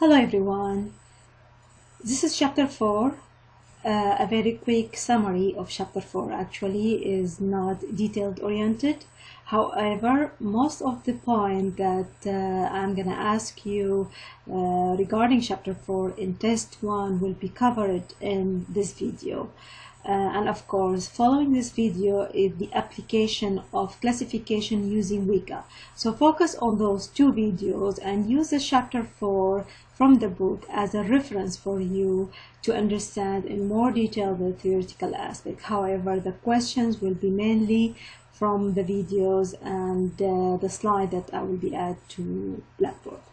Hello everyone. This is chapter 4. Uh, a very quick summary of chapter 4 actually is not detailed oriented. However, most of the point that uh, I'm going to ask you uh, regarding chapter 4 in test 1 will be covered in this video. Uh, and of course, following this video is the application of classification using Weka. So focus on those two videos and use the chapter 4 from the book as a reference for you to understand in more detail the theoretical aspect. However, the questions will be mainly from the videos and uh, the slide that I will be add to Blackboard.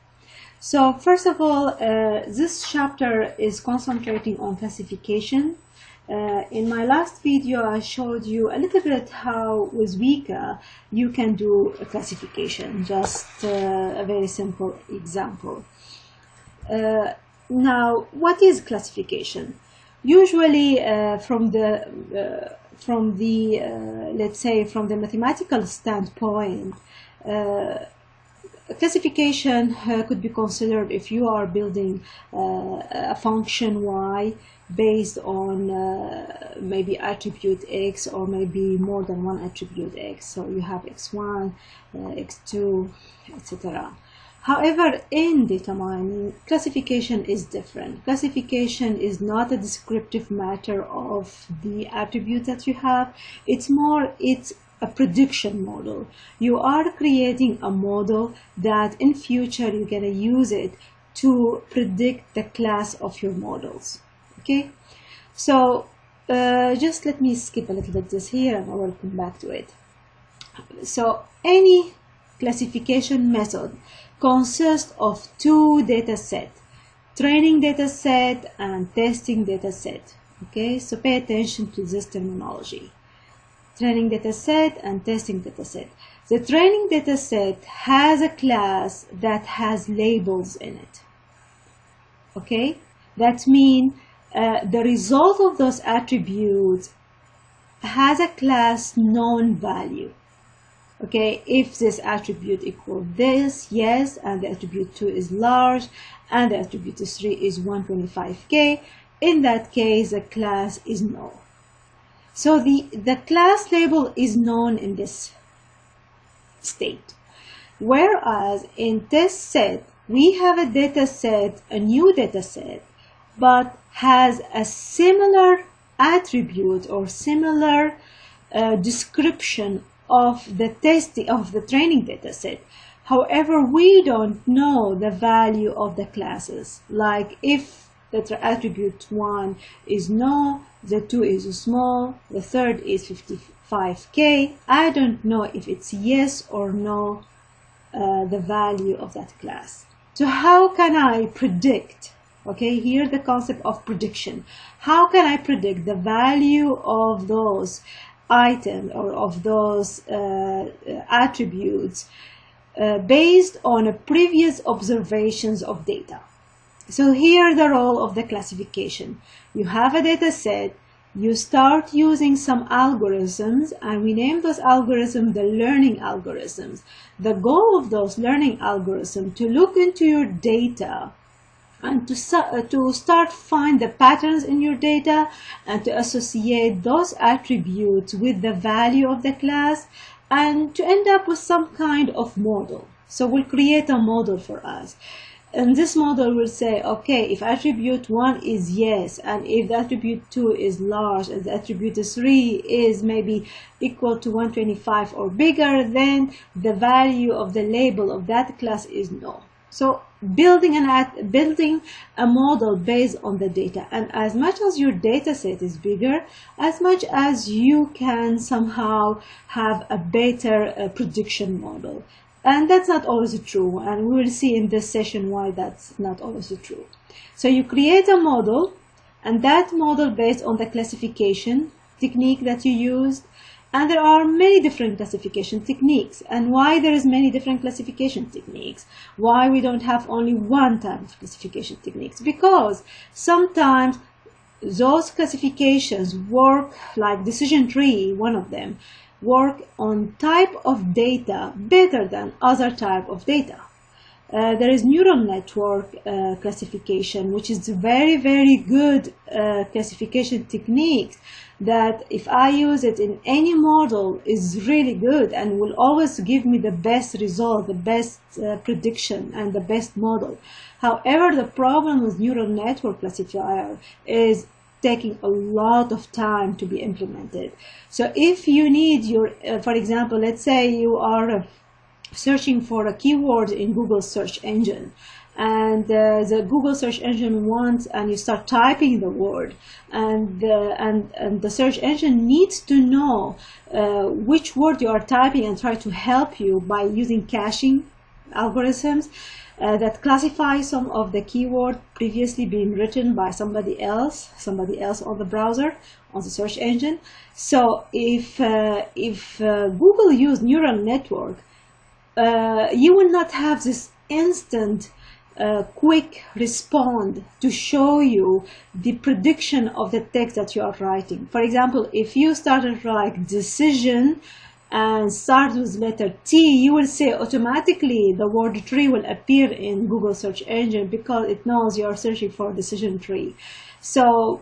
So first of all, uh, this chapter is concentrating on classification uh, in my last video, I showed you a little bit how with Weka you can do a classification, just uh, a very simple example. Uh, now, what is classification? Usually uh, from the, uh, from the uh, let's say, from the mathematical standpoint, classification could be considered if you are building a function y based on uh, maybe attribute x or maybe more than one attribute x so you have x1 uh, x2 etc however in data mining classification is different. Classification is not a descriptive matter of the attribute that you have. It's more it's a prediction model. You are creating a model that in future you're to use it to predict the class of your models. Okay? So uh, just let me skip a little bit this here and I will come back to it. So any classification method consists of two data set training data set and testing data set. Okay so pay attention to this terminology. Training data set and testing data set. The training data set has a class that has labels in it. Okay that means uh, the result of those attributes has a class known value. Okay, if this attribute equal this, yes, and the attribute 2 is large, and the attribute 3 is 125k, in that case, the class is null. So the, the class label is known in this state. Whereas in test set, we have a data set, a new data set, but has a similar attribute or similar uh, description of the testing of the training data set. However, we don't know the value of the classes. Like if the attribute 1 is no, the 2 is small, the third is 55k, I don't know if it's yes or no uh, the value of that class. So how can I predict okay here the concept of prediction how can I predict the value of those items or of those uh, attributes uh, based on previous observations of data. So here the role of the classification. You have a data set you start using some algorithms and we name those algorithms the learning algorithms. The goal of those learning algorithms to look into your data and to, uh, to start find the patterns in your data and to associate those attributes with the value of the class and to end up with some kind of model. So we'll create a model for us. And this model will say, okay, if attribute 1 is yes, and if the attribute 2 is large, and the attribute 3 is maybe equal to 125 or bigger, then the value of the label of that class is no. So building an ad, building a model based on the data, and as much as your data set is bigger, as much as you can somehow have a better uh, prediction model. And that's not always true, and we will see in this session why that's not always true. So you create a model, and that model based on the classification technique that you used, and there are many different classification techniques. And why there is many different classification techniques? Why we don't have only one type of classification techniques? Because sometimes those classifications work like decision tree, one of them, work on type of data better than other type of data. uh, there is neural network uh, classification, which is very, very good uh, classification technique that if I use it in any model is really good and will always give me the best result, the best uh, prediction and the best model. However, the problem with neural network classifier is taking a lot of time to be implemented. So if you need your, uh, for example, let's say you are uh, searching for a keyword in Google search engine and uh, the Google search engine wants and you start typing the word. And uh, and and the search engine needs to know uh, which word you are typing and try to help you by using caching algorithms uh, that classify some of the keyword previously being written by somebody else somebody else on the browser on the search engine. So if uh, if uh, Google used neural network you will not have this instant quick respond to show you the prediction of the text that you are writing. For example, if you started like decision and start with letter T, you will say automatically the word tree will appear in Google search engine because it knows you are searching for decision tree. So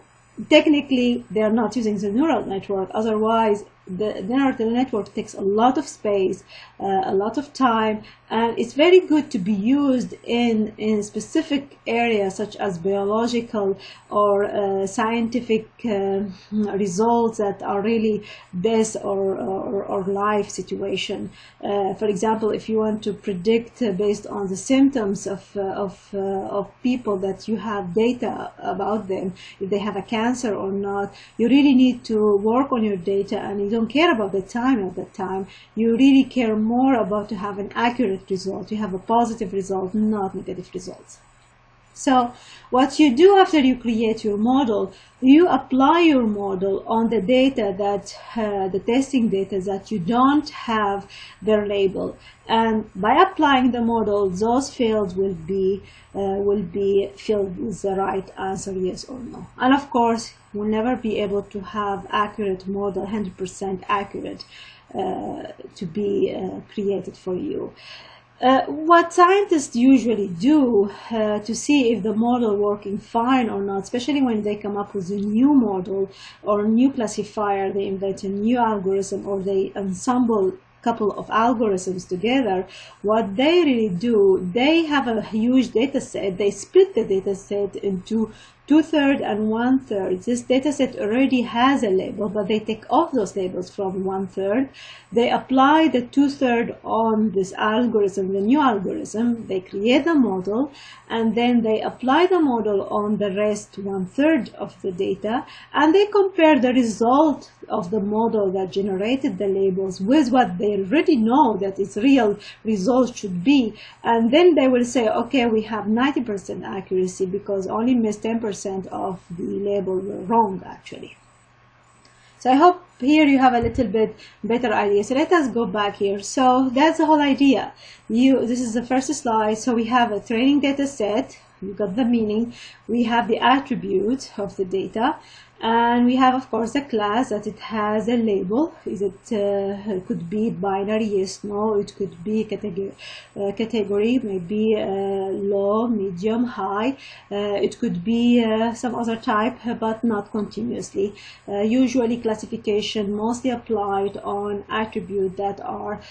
technically they are not using the neural network. Otherwise, the neural network takes a lot of space, uh, a lot of time, and it's very good to be used in, in specific areas such as biological or uh, scientific uh, results that are really death or, or, or life situation. Uh, for example, if you want to predict uh, based on the symptoms of, uh, of, of people that you have data about them, if they have a cancer or not, you really need to work on your data and you don't care about the time at that time. You really care more about to have an accurate result. You have a positive result, not negative results. So what you do after you create your model, you apply your model on the data that, uh, the testing data that you don't have their label. And by applying the model, those fields will be, uh, will be filled with the right answer, yes or no. And of course, we'll never be able to have accurate model, 100% accurate, to be uh, created for you. Uh, what scientists usually do uh, to see if the model working fine or not, especially when they come up with a new model or a new classifier, they invent a new algorithm or they ensemble couple of algorithms together, what they really do, they have a huge data set. They split the data set into two-third and one-third. This dataset already has a label, but they take off those labels from one-third. They apply the two-third on this algorithm, the new algorithm. They create the model, and then they apply the model on the rest one-third of the data, and they compare the result of the model that generated the labels with what they already know that its real result should be. And then they will say, okay, we have 90% accuracy because only missed 10% percent of the label were wrong actually. So I hope here you have a little bit better idea. So let us go back here. So that's the whole idea. You, this is the first slide. So we have a training data set. You got the meaning. We have the attribute of the data and we have of course a class that it has a label. Is it uh, could be binary yes no. It could be category uh, category maybe uh, low medium high. Uh, it could be uh, some other type but not continuously. Uh, usually classification mostly applied on attribute that are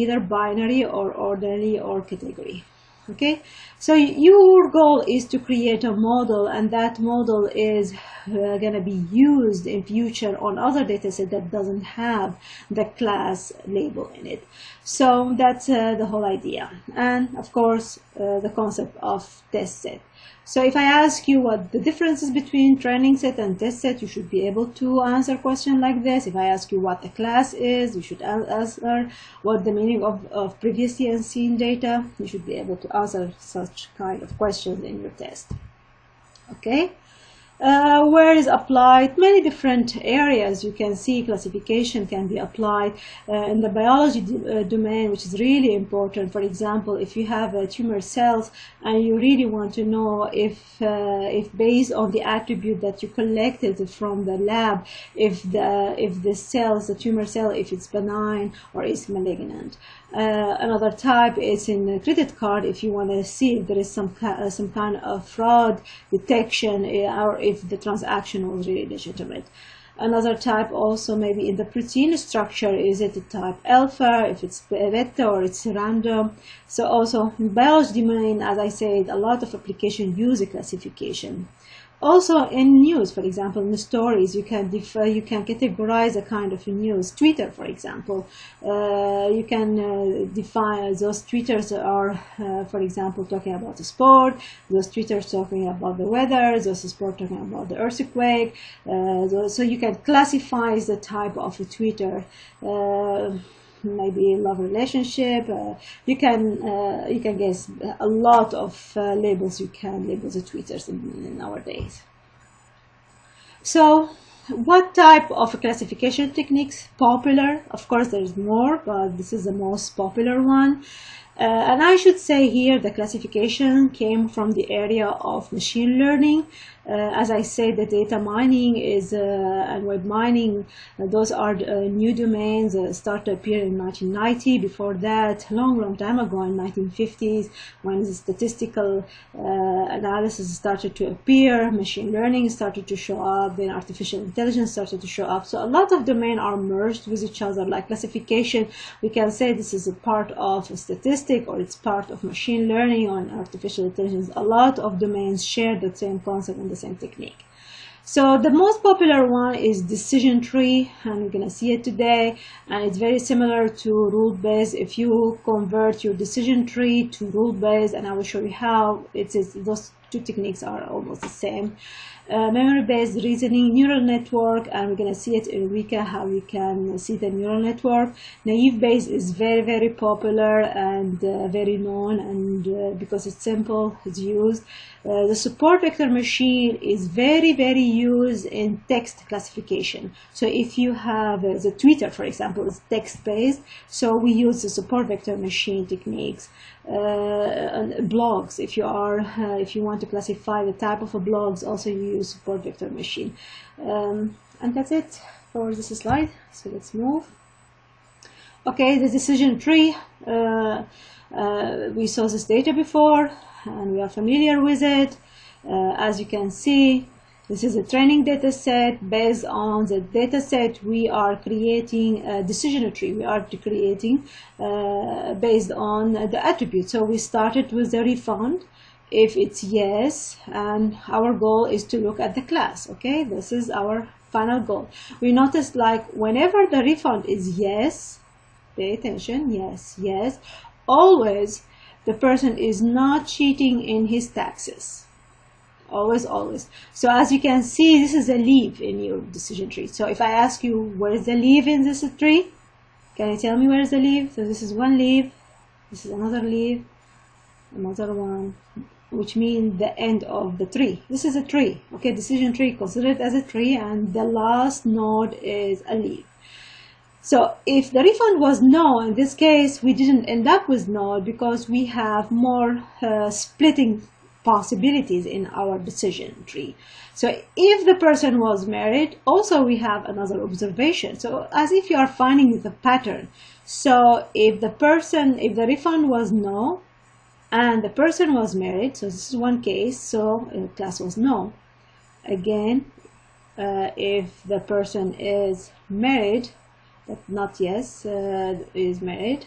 either binary or ordinary or category okay? So your goal is to create a model and that model is uh, going to be used in future on other dataset that doesn't have the class label in it. So that's uh, the whole idea. And of course uh, the concept of test set so if I ask you what the difference is between training set and test set, you should be able to answer question like this. If I ask you what a class is, you should answer what the meaning of, of previously unseen data. You should be able to answer such kind of questions in your test. Okay? Uh, where is applied? Many different areas you can see classification can be applied uh, in the biology uh, domain which is really important. For example if you have uh, tumor cells and you really want to know if uh, if based on the attribute that you collected from the lab if the if the cells the tumor cell if it's benign or is malignant uh, another type is in credit card if you want to see if there is some uh, some kind of fraud detection uh, or if the transaction was really legitimate. Another type also maybe in the protein structure is it a type alpha if it's beta or it's random. So also in biology domain as I said a lot of application use a classification. Also in news, for example, in the stories, you can you can categorize a kind of news. Twitter, for example, uh, you can uh, define those tweeters are, uh, for example, talking about the sport. Those tweeters talking about the weather. Those sport talking about the earthquake. Uh, those, so you can classify the type of a Twitter. Maybe love relationship. Uh, you can uh, you can guess a lot of uh, labels you can label the tweeters in, in nowadays. So what type of classification techniques popular? Of course, there's more, but this is the most popular one. Uh, and I should say here the classification came from the area of machine learning. Uh, as I said, the data mining is uh, and web mining; uh, those are new domains that started to appear in 1990. Before that, long, long time ago in 1950s, when the statistical analysis started to appear, machine learning started to show up, then artificial intelligence started to show up. So a lot of domains are merged with each other. Like classification, we can say this is a part of a statistic or it's part of machine learning or artificial intelligence. A lot of domains share the same concept the same technique. So the most popular one is decision tree, and we're gonna see it today. And it's very similar to rule based. If you convert your decision tree to rule based, and I will show you how, it's, it's those two techniques are almost the same. Uh, memory-based reasoning neural network and we're going to see it in Weka how we can see the neural network. Naive Bayes is very very popular and uh, very known and uh, because it's simple it's used. Uh, the support vector machine is very very used in text classification. So if you have uh, the Twitter for example is text based so we use the support vector machine techniques. Uh, blogs if you are if you want to classify the type of a blogs also you support vector machine um, and that's it for this slide so let's move okay the decision tree uh, uh, we saw this data before and we are familiar with it uh, as you can see this is a training data set. Based on the data set, we are creating a decision tree. We are creating uh, based on the attribute. So we started with the refund. If it's yes, and our goal is to look at the class. Okay, this is our final goal. We noticed like whenever the refund is yes, pay attention, yes, yes, always the person is not cheating in his taxes. Always always. So as you can see this is a leaf in your decision tree. So if I ask you where is the leaf in this tree? Can you tell me where is the leaf so this is one leaf this is another leaf another one which means the end of the tree this is a tree okay decision tree consider it as a tree and the last node is a leaf so if the refund was no, in this case, we didn't end up with no because we have more uh, splitting possibilities in our decision tree. So if the person was married, also we have another observation. So as if you are finding the pattern. So if the person, if the refund was no, and the person was married, so this is one case, so class was no. Again, uh, if the person is married, but not yes, uh, is married,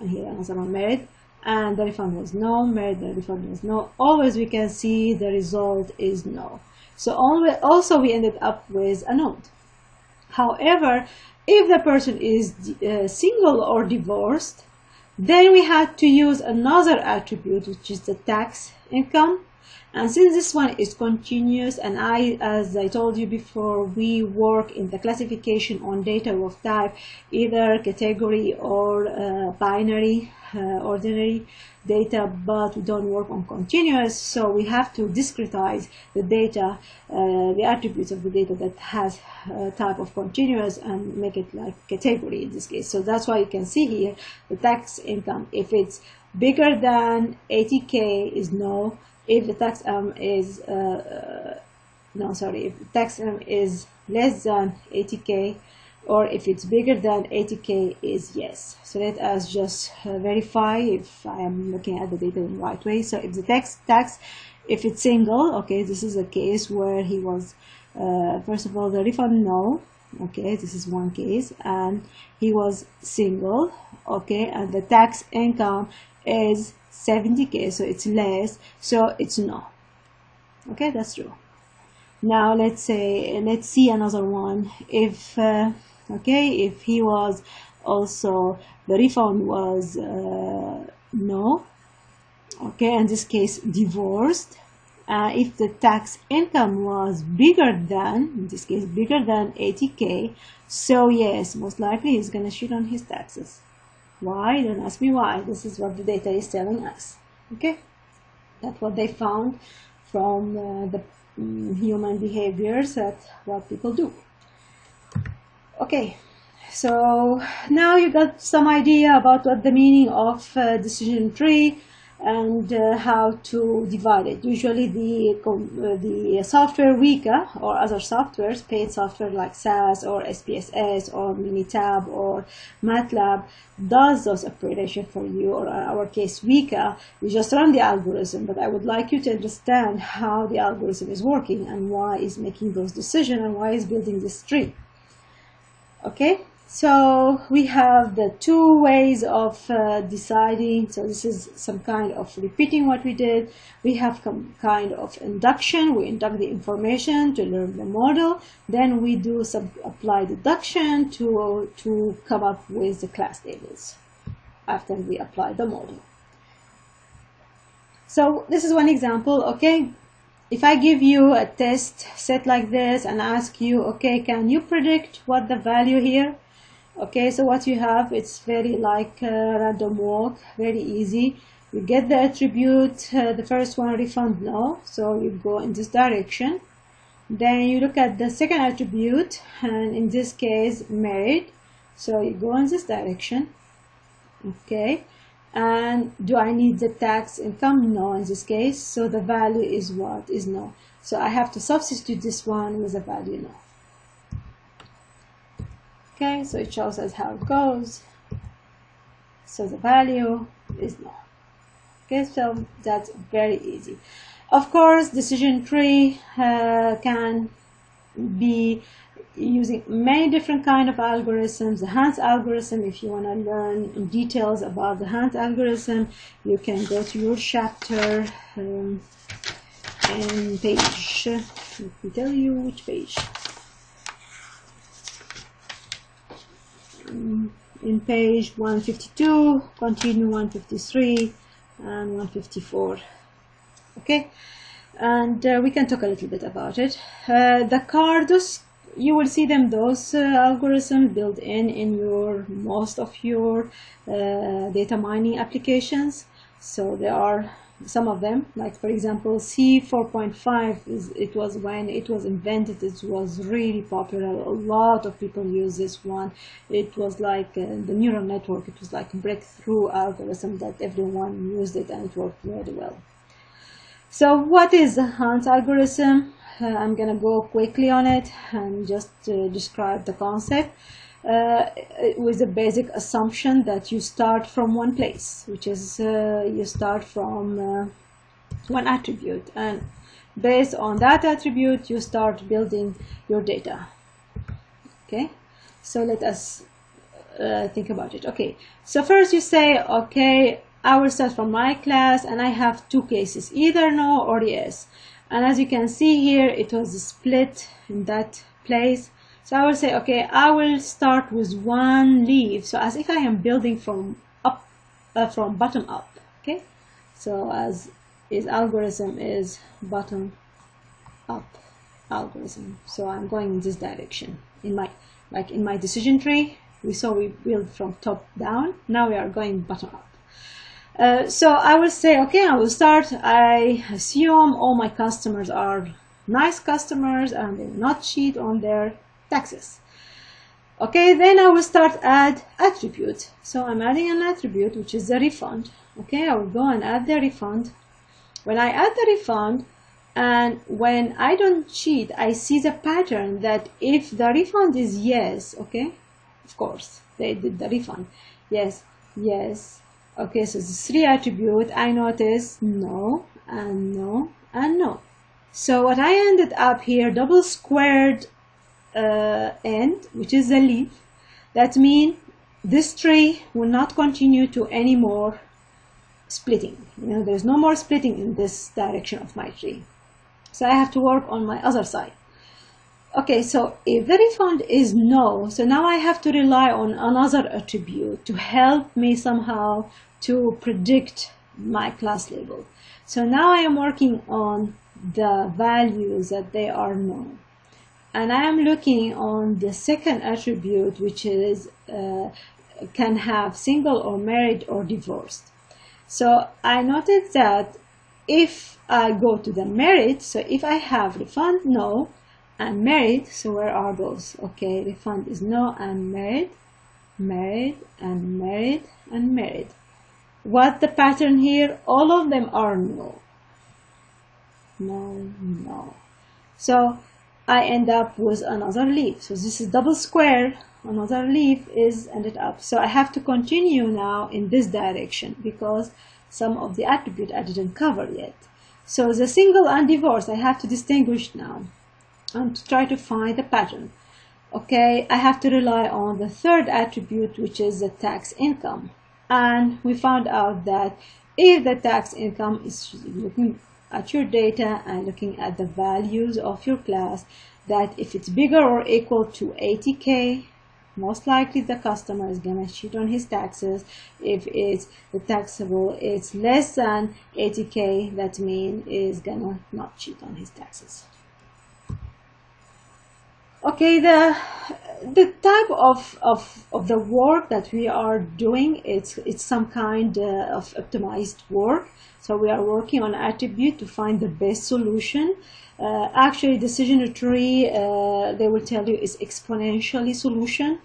and here another one married, and the refund was no, married the refund was no. Always we can see the result is no. So also we ended up with a node. However, if the person is uh, single or divorced, then we had to use another attribute, which is the tax income. And since this one is continuous, and I, as I told you before, we work in the classification on data of type either category or uh, binary, uh, ordinary data, but we don't work on continuous, so we have to discretize the data, uh, the attributes of the data that has a type of continuous and make it like category in this case. So that's why you can see here the tax income, if it's bigger than 80k is no, if the tax um is uh, uh, no sorry if tax um is less than 80k or if it's bigger than 80k is yes. So let us just uh, verify if I am looking at the data in the right way. So if the tax tax if it's single okay this is a case where he was uh, first of all the refund no okay this is one case and he was single okay and the tax income is 70k so it's less so it's no. Okay that's true. Now let's say let's see another one. If uh, okay if he was also the refund was uh, no okay in this case divorced uh, if the tax income was bigger than in this case bigger than 80k so yes most likely he's gonna shoot on his taxes why? Don't ask me why. This is what the data is telling us. Okay? That's what they found from uh, the um, human behaviors that what people do. Okay, so now you got some idea about what the meaning of uh, decision tree and uh, how to divide it. Usually the, uh, the software Weka or other softwares, paid software like SAS or SPSS or Minitab or MATLAB does those operations for you or in our case Weka, you just run the algorithm but I would like you to understand how the algorithm is working and why is making those decisions and why is building this tree. Okay? So we have the two ways of uh, deciding. So this is some kind of repeating what we did. We have some kind of induction. We induct the information to learn the model. Then we do some apply deduction to, to come up with the class tables after we apply the model. So this is one example, okay? If I give you a test set like this and ask you, okay, can you predict what the value here? Okay so what you have it's very like random walk very easy. You get the attribute uh, the first one refund no so you go in this direction. Then you look at the second attribute and in this case married. So you go in this direction. Okay. And do I need the tax income? No in this case. So the value is what? Is no. So I have to substitute this one with a value no okay so it shows us how it goes. So the value is no okay so that's very easy. Of course decision tree uh, can be using many different kind of algorithms. The Hunt's algorithm if you want to learn details about the Hunt's algorithm you can go to your chapter um, and page let me tell you which page in page 152, continue 153 and 154. Okay, and uh, we can talk a little bit about it. Uh, the Cardos, you will see them, those uh, algorithms built in in your most of your uh, data mining applications. So they are some of them like for example c 4.5 is it was when it was invented it was really popular. A lot of people use this one. It was like uh, the neural network it was like a breakthrough algorithm that everyone used it and it worked very well. So what is the Hunt's algorithm? Uh, I'm gonna go quickly on it and just uh, describe the concept uh, with a basic assumption that you start from one place, which is uh, you start from uh, one attribute, and based on that attribute, you start building your data. Okay, so let us uh, think about it. Okay, so first you say, okay, I will start from my class, and I have two cases, either no or yes. And as you can see here, it was split in that place so I will say, okay, I will start with one leaf. So as if I am building from up, uh, from bottom up. Okay. So as is algorithm is bottom up algorithm. So I'm going in this direction. In my like in my decision tree, we saw we build from top down. Now we are going bottom up. Uh, so I will say, okay, I will start. I assume all my customers are nice customers and they will not cheat on their taxes. Okay, then I will start add attribute. So I'm adding an attribute, which is the refund. Okay, I will go and add the refund. When I add the refund, and when I don't cheat, I see the pattern that if the refund is yes, okay, of course, they did the refund. Yes, yes. Okay, so the three attribute, I notice no, and no, and no. So what I ended up here, double squared uh, end, which is the leaf, that means this tree will not continue to any more splitting. You know, there's no more splitting in this direction of my tree. So I have to work on my other side. Okay, so if the refund is no, so now I have to rely on another attribute to help me somehow to predict my class label. So now I am working on the values that they are known. And I am looking on the second attribute, which is uh, can have single or married or divorced. So I noted that if I go to the married, so if I have refund, no, and married, so where are those? Okay, refund is no and married, married and married and married. What the pattern here? All of them are no. No, no. So I end up with another leaf. So this is double square, another leaf is ended up. So I have to continue now in this direction because some of the attribute I didn't cover yet. So the single and divorce I have to distinguish now and to try to find the pattern. Okay, I have to rely on the third attribute which is the tax income. And we found out that if the tax income is looking at your data and looking at the values of your class, that if it's bigger or equal to 80k most likely the customer is gonna cheat on his taxes. If it's the taxable it's less than 80k that mean is gonna not cheat on his taxes. Okay the the type of, of, of the work that we are doing it's it's some kind uh, of optimized work so we are working on attribute to find the best solution uh, actually, decision tree, uh, they will tell you is exponentially solution.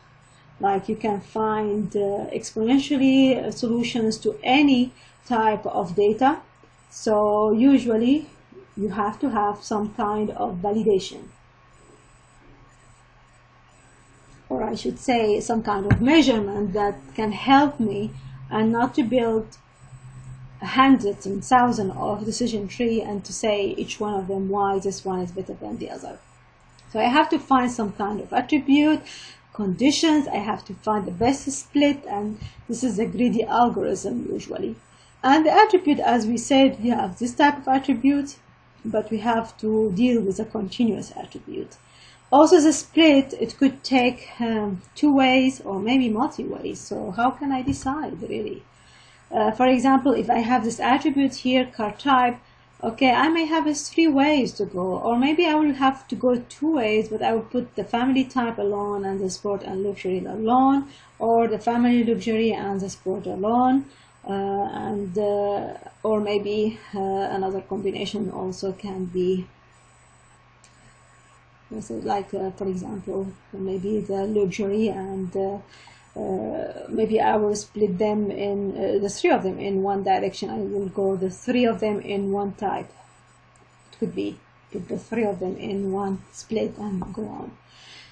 Like you can find uh, exponentially solutions to any type of data. So usually you have to have some kind of validation. Or I should say some kind of measurement that can help me and not to build hundreds and thousands of decision tree and to say each one of them why this one is better than the other. So I have to find some kind of attribute, conditions, I have to find the best split and this is a greedy algorithm usually. And the attribute, as we said, we have this type of attribute, but we have to deal with a continuous attribute. Also the split, it could take um, two ways or maybe multi ways. So how can I decide really? Uh, for example, if I have this attribute here, car type, okay, I may have three ways to go, or maybe I will have to go two ways, but I will put the family type alone and the sport and luxury alone, or the family luxury and the sport alone, uh, and uh, or maybe uh, another combination also can be so like, uh, for example, maybe the luxury and uh, maybe I will split them in uh, the three of them in one direction. I will go the three of them in one type. It could be put the three of them in one split and go on.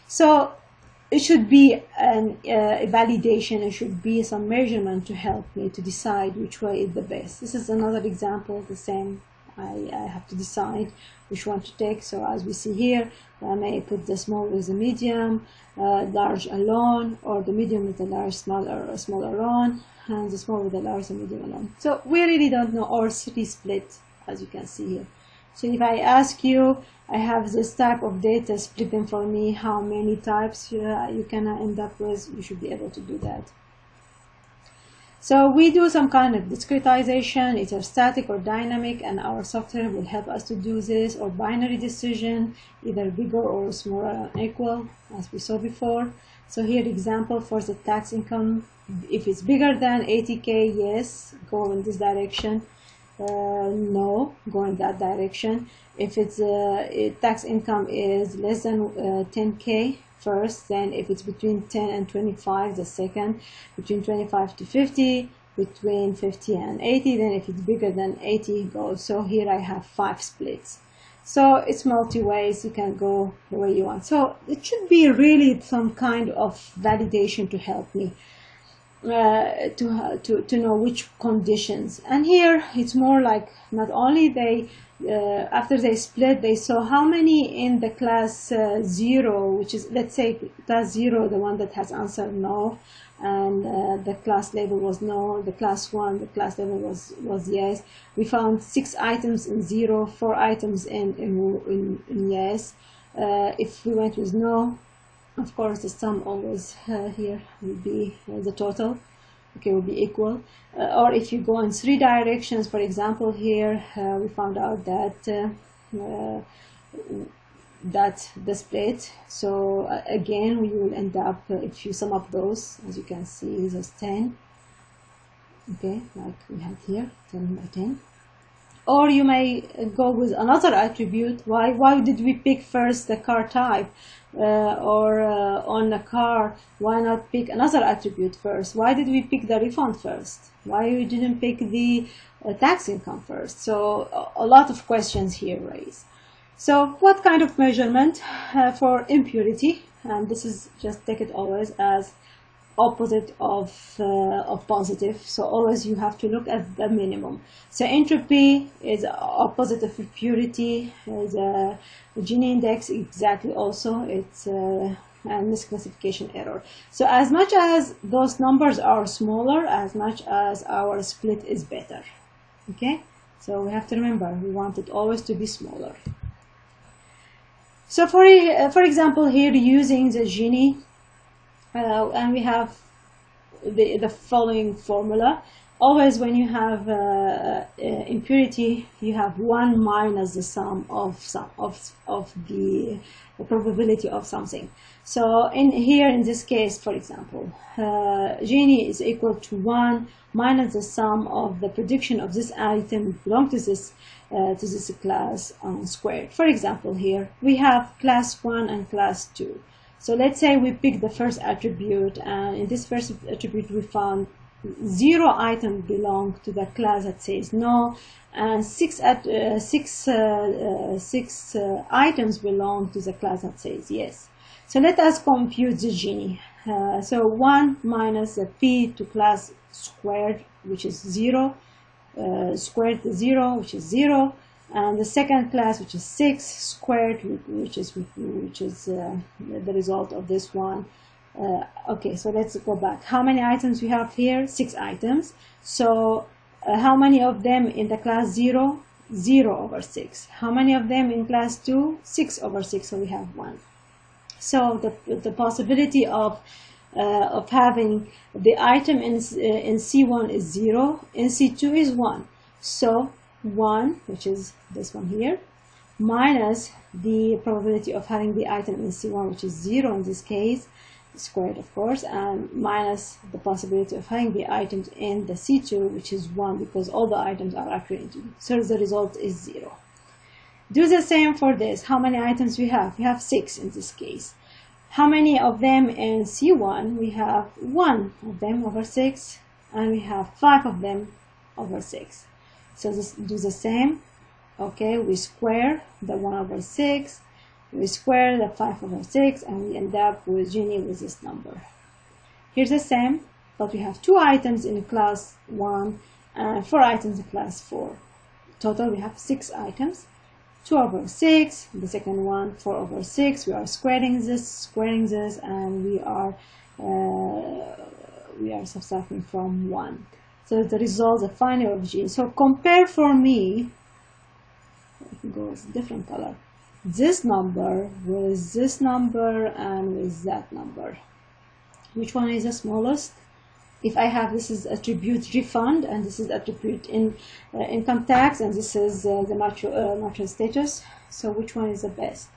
So it should be an uh, validation. It should be some measurement to help me to decide which way is the best. This is another example. The same. I, I have to decide which one to take. So as we see here, I may put the small with the medium, uh, large alone, or the medium with the large, smaller, small alone, and the small with the large and medium alone. So we really don't know, or city split, as you can see here. So if I ask you, I have this type of data, split for me, how many types you, you can end up with, you should be able to do that. So we do some kind of discretization, either static or dynamic, and our software will help us to do this, or binary decision, either bigger or smaller or equal, as we saw before. So here example for the tax income, if it's bigger than 80k, yes, go in this direction. Uh, no, go in that direction. If it's uh, tax income is less than uh, 10k, first, then if it's between 10 and 25, the second, between 25 to 50, between 50 and 80, then if it's bigger than 80, go. So here I have five splits. So it's multi-ways, you can go the way you want. So it should be really some kind of validation to help me. Uh, to, to, to know which conditions and here it's more like not only they after they split they saw how many in the class uh, 0 which is let's say class 0 the one that has answered no and uh, the class label was no the class 1 the class label was was yes. We found six items in zero, four items in in, in, in yes. Uh, if we went with no of course the sum always uh, here will be uh, the total okay will be equal. Uh, or if you go in three directions for example here uh, we found out that uh, uh, that the split. So again we will end up if you sum up those as you can see there's 10 okay like we had here 10 by 10 or you may go with another attribute. Why why did we pick first the car type uh, or uh, on a car? Why not pick another attribute first? Why did we pick the refund first? Why we didn't pick the uh, tax income first? So a lot of questions here raised. So what kind of measurement uh, for impurity? And this is just take it always as opposite of, uh, of positive. So always you have to look at the minimum. So entropy is opposite of purity. The Gini index exactly also it's uh, a misclassification error. So as much as those numbers are smaller, as much as our split is better. Okay, so we have to remember we want it always to be smaller. So for, for example here using the Gini and we have the, the following formula. Always when you have uh, uh, impurity, you have 1 minus the sum of, some, of, of the, the probability of something. So in here, in this case, for example, uh, is equal to 1 minus the sum of the prediction of this item belong to this uh, to this class squared. For example, here we have class 1 and class 2. So let's say we pick the first attribute, and in this first attribute we found zero item belong to the class that says no, and six at uh, six uh, uh, six uh, items belong to the class that says yes. So let us compute the Gini. Uh, so one minus the p to class squared, which is zero, uh, squared zero, which is zero, and the second class which is 6 squared which is which is uh, the result of this one. Uh, okay so let's go back. How many items we have here? Six items. So uh, how many of them in the class 0 0 over 6 how many of them in class 2 6 over 6 so we have one. So the, the possibility of uh, of having the item in, uh, in C1 is 0 in C2 is 1 so 1, which is this one here, minus the probability of having the item in C1, which is 0 in this case, squared of course, and minus the possibility of having the items in the C2, which is 1, because all the items are accurate. So the result is 0. Do the same for this. How many items we have? We have 6 in this case. How many of them in C1? We have 1 of them over 6, and we have 5 of them over 6. So this, do the same. Okay, we square the 1 over 6, we square the 5 over 6, and we end up with Gini with this number. Here's the same, but we have two items in class 1 and four items in class 4. Total, we have six items. 2 over 6, the second one 4 over 6. We are squaring this, squaring this, and we are uh, we are subtracting from 1. So the result, the final of G. So compare for me, it goes different color, this number with this number and with that number. Which one is the smallest? if I have this is attribute refund and this is attribute in uh, income tax and this is uh, the marital, uh, status so which one is the best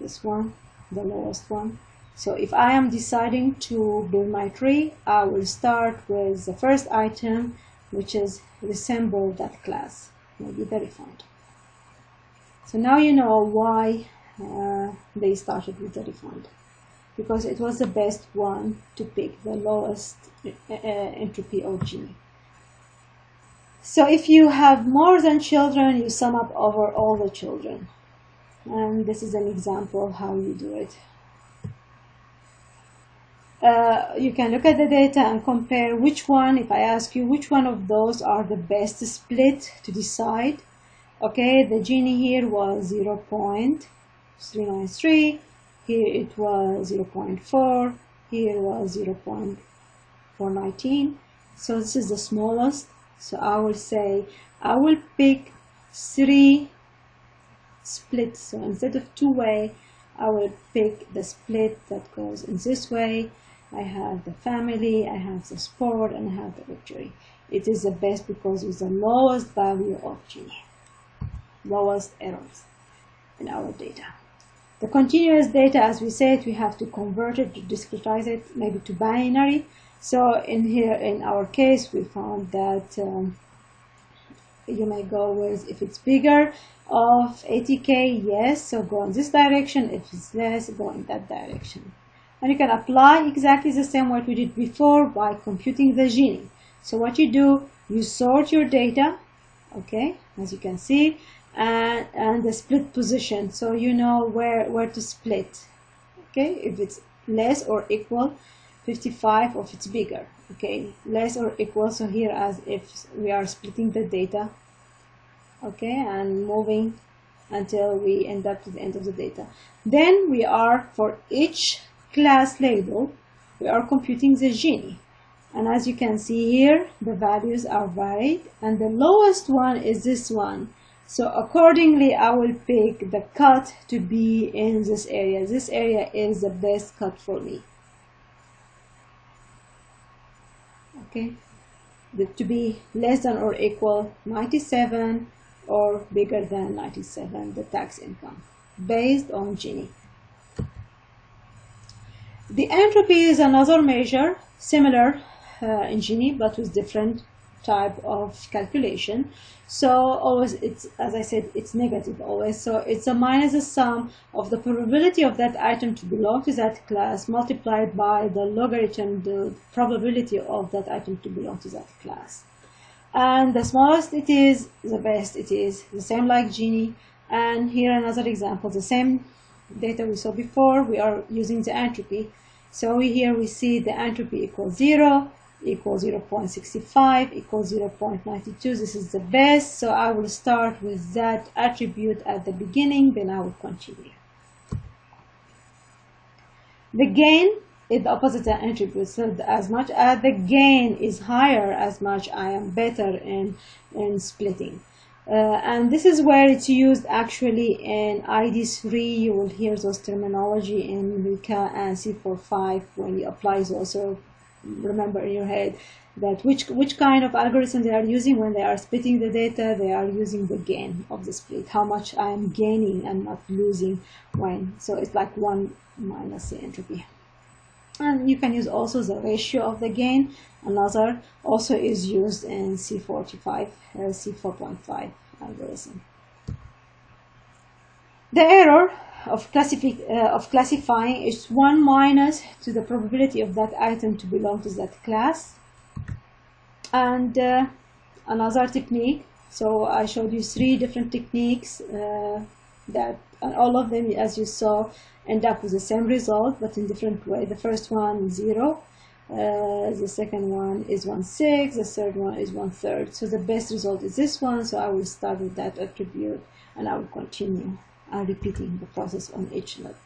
this one the lowest one so if I am deciding to build my tree I will start with the first item which is resemble that class maybe refund so now you know why uh, they started with the refund because it was the best one to pick the lowest uh, uh, entropy Gini. So if you have more than children, you sum up over all the children. And this is an example of how you do it. Uh, you can look at the data and compare which one, if I ask you which one of those are the best split to decide. Okay, the Gini here was 0 0.393 here it was 0.4 here was 0.419 so this is the smallest. So I will say I will pick three splits. So instead of two way I will pick the split that goes in this way I have the family I have the sport and I have the victory. it is the best because it's the lowest value of G lowest errors in our data the continuous data, as we said, we have to convert it, to discretize it, maybe to binary. So in here, in our case, we found that um, you may go with, if it's bigger of 80K, yes, so go in this direction. If it's less, go in that direction. And you can apply exactly the same what we did before by computing the Gini. So what you do, you sort your data, okay, as you can see, and, and the split position. So you know where where to split okay if it's less or equal 55 or if it's bigger okay less or equal. So here as if we are splitting the data okay and moving until we end up to the end of the data. Then we are for each class label we are computing the Gini and as you can see here the values are varied and the lowest one is this one so accordingly, I will pick the cut to be in this area. This area is the best cut for me. Okay, the, to be less than or equal 97 or bigger than 97, the tax income, based on Gini. The entropy is another measure, similar uh, in Gini, but with different type of calculation. So always it's, as I said, it's negative always. So it's a minus the sum of the probability of that item to belong to that class multiplied by the logarithm, the probability of that item to belong to that class. And the smallest it is, the best it is. The same like Gini. And here another example, the same data we saw before, we are using the entropy. So here we see the entropy equals zero, equals 0.65 equals 0.92 this is the best. So I will start with that attribute at the beginning then I will continue. The gain is the opposite attribute. So as much as the gain is higher as much I am better in in splitting uh, and this is where it's used actually in ID3 you will hear those terminology in Weka and C45 when you apply those. So remember in your head that which which kind of algorithm they are using when they are splitting the data they are using the gain of the split how much I am gaining and not losing when. So it's like one minus the entropy and you can use also the ratio of the gain another also is used in C45 uh, C4.5 algorithm the error of, uh, of classifying is 1 minus to the probability of that item to belong to that class. And uh, another technique, so I showed you three different techniques uh, that, all of them, as you saw, end up with the same result, but in different way. The first one, 0. Uh, the second one is one six. The third one is one third. So the best result is this one. So I will start with that attribute and I will continue uh, repeating the process on each node.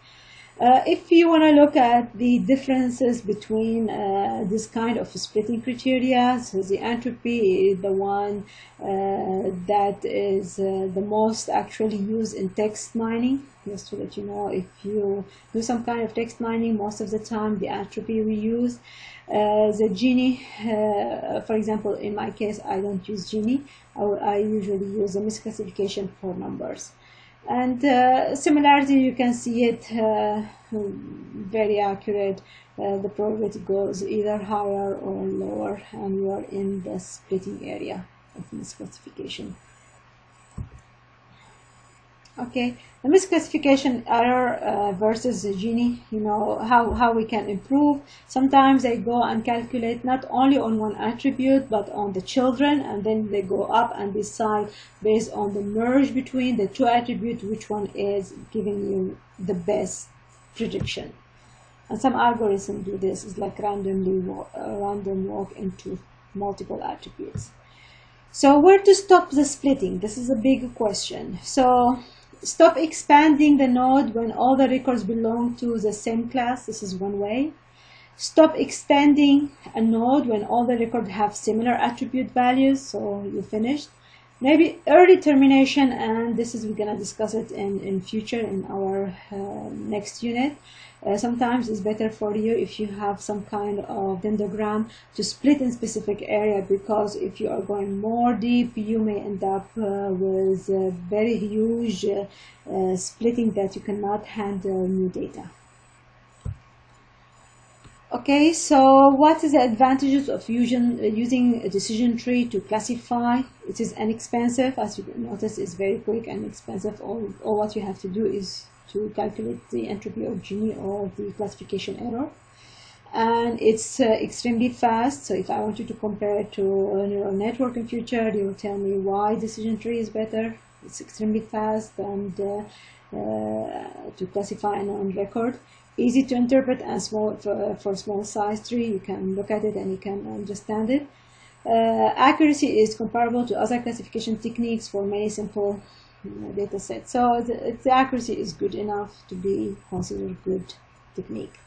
Uh, if you want to look at the differences between uh, this kind of splitting criteria, so the entropy is the one uh, that is uh, the most actually used in text mining. Just to let you know, if you do some kind of text mining, most of the time the entropy we use. Uh, the Gini, uh, for example, in my case, I don't use Gini. I, I usually use a misclassification for numbers and uh, similarity you can see it uh, very accurate. Uh, the probability goes either higher or lower and you are in the splitting area of misclassification okay. The misclassification error uh, versus the Gini you know how, how we can improve. Sometimes they go and calculate not only on one attribute but on the children and then they go up and decide based on the merge between the two attributes which one is giving you the best prediction. And some algorithms do this. It's like randomly walk, uh, random walk into multiple attributes. So where to stop the splitting? This is a big question. So stop expanding the node when all the records belong to the same class. This is one way. Stop extending a node when all the records have similar attribute values. So you finished. Maybe early termination, and this is we're gonna discuss it in in future in our uh, next unit. Uh, sometimes it's better for you if you have some kind of dendrogram to split in specific area because if you are going more deep you may end up uh, with very huge uh, splitting that you cannot handle new data. Okay, so what is the advantages of using, uh, using a decision tree to classify? It is inexpensive, as you notice, it's very quick and expensive. All, all what you have to do is to calculate the entropy of Gini or the classification error. And it's uh, extremely fast. So if I wanted to compare it to a neural network in future, you will tell me why decision tree is better. It's extremely fast and uh, uh, to classify and on record. Easy to interpret and small for, for small size tree. You can look at it and you can understand it. Uh, accuracy is comparable to other classification techniques for many simple data set. So the, the accuracy is good enough to be considered good technique.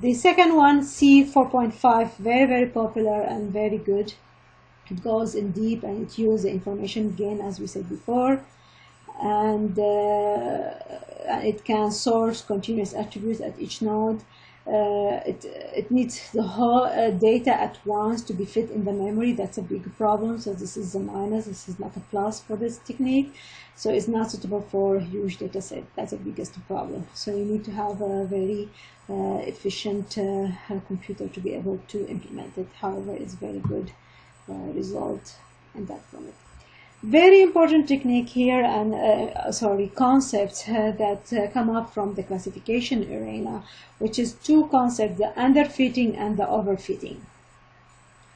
The second one, C 4.5, very, very popular and very good. It goes in deep and it uses the information gain as we said before. And uh, it can source continuous attributes at each node. Uh, it, it needs the whole uh, data at once to be fit in the memory. That's a big problem. So this is a minus. This is not a plus for this technique. So it's not suitable for huge data set. That's the biggest problem. So you need to have a very uh, efficient uh, computer to be able to implement it. However, it's very good uh, result and that from it very important technique here and uh, sorry concepts uh, that uh, come up from the classification arena which is two concepts the underfitting and the overfitting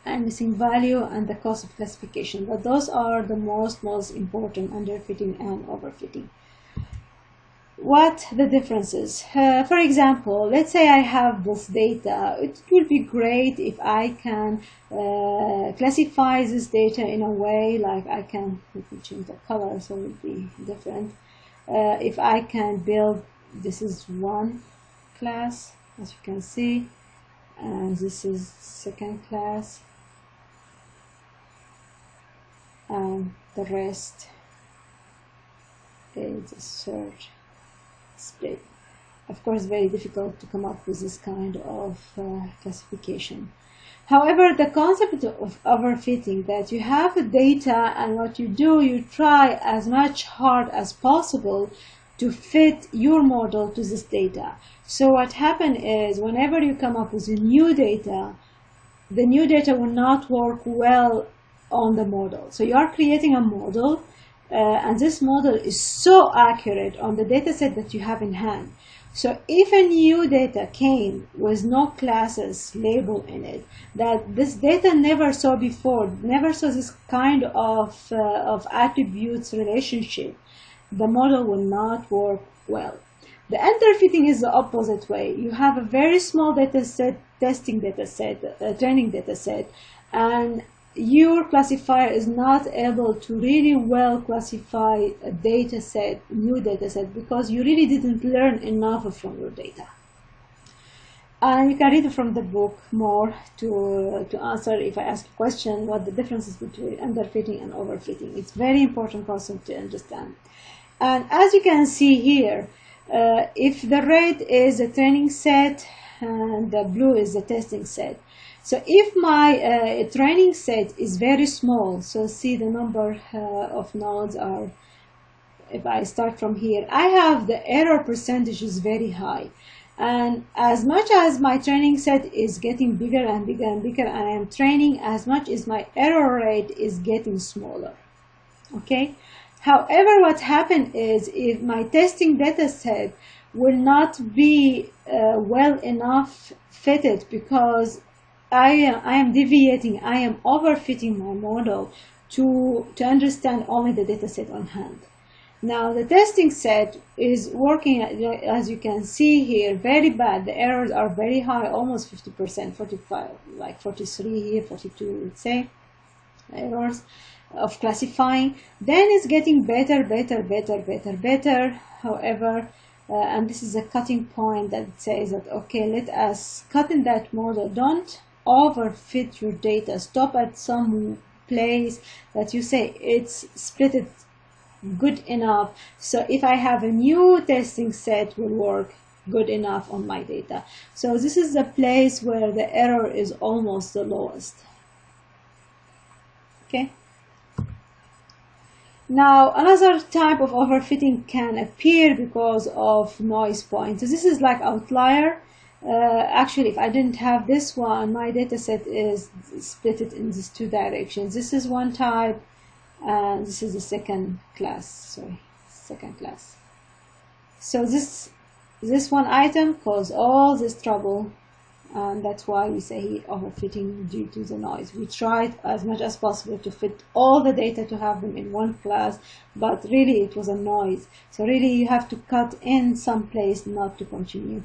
and missing value and the cost of classification. But those are the most most important underfitting and overfitting what the differences. Uh, for example, let's say I have this data. It would be great if I can uh, classify this data in a way like I can, let me change the color so it will be different. Uh, if I can build, this is one class, as you can see, and this is second class, and the rest is a search split. Of course, very difficult to come up with this kind of uh, classification. However, the concept of overfitting that you have data and what you do, you try as much hard as possible to fit your model to this data. So what happens is whenever you come up with new data, the new data will not work well on the model. So you are creating a model and this model is so accurate on the data set that you have in hand. So if a new data came with no classes label in it, that this data never saw before, never saw this kind of, uh, of attributes relationship, the model will not work well. The underfitting is the opposite way. You have a very small data set, testing data set, uh, training data set, and your classifier is not able to really well classify a data set, new data set, because you really didn't learn enough from your data. And you can read from the book more to, to answer if I ask a question what the differences between underfitting and overfitting. It's very important concept to understand. And as you can see here, uh, if the red is a training set and the blue is the testing set. So if my uh, training set is very small, so see the number uh, of nodes are, if I start from here, I have the error percentage is very high. And as much as my training set is getting bigger and bigger and bigger, and I am training, as much as my error rate is getting smaller. Okay. However, what happened is if my testing data set will not be uh, well enough fitted because I am, I am deviating, I am overfitting my model to, to understand only the data set on hand. Now the testing set is working, as you can see here, very bad. The errors are very high, almost 50%, 45, like 43 here, 42, let's say, errors of classifying. Then it's getting better, better, better, better, better. However, uh, and this is a cutting point that says that, okay, let us cut in that model. Don't overfit your data. Stop at some place that you say it's split it good enough. So if I have a new testing set will work good enough on my data. So this is the place where the error is almost the lowest. Okay. Now another type of overfitting can appear because of noise points. So this is like outlier. Uh, actually, if I didn't have this one, my data set is split it in these two directions. This is one type, and this is the second class sorry second class. So this this one item caused all this trouble and that's why we say overfitting due to the noise. We tried as much as possible to fit all the data to have them in one class but really it was a noise. So really you have to cut in some place not to continue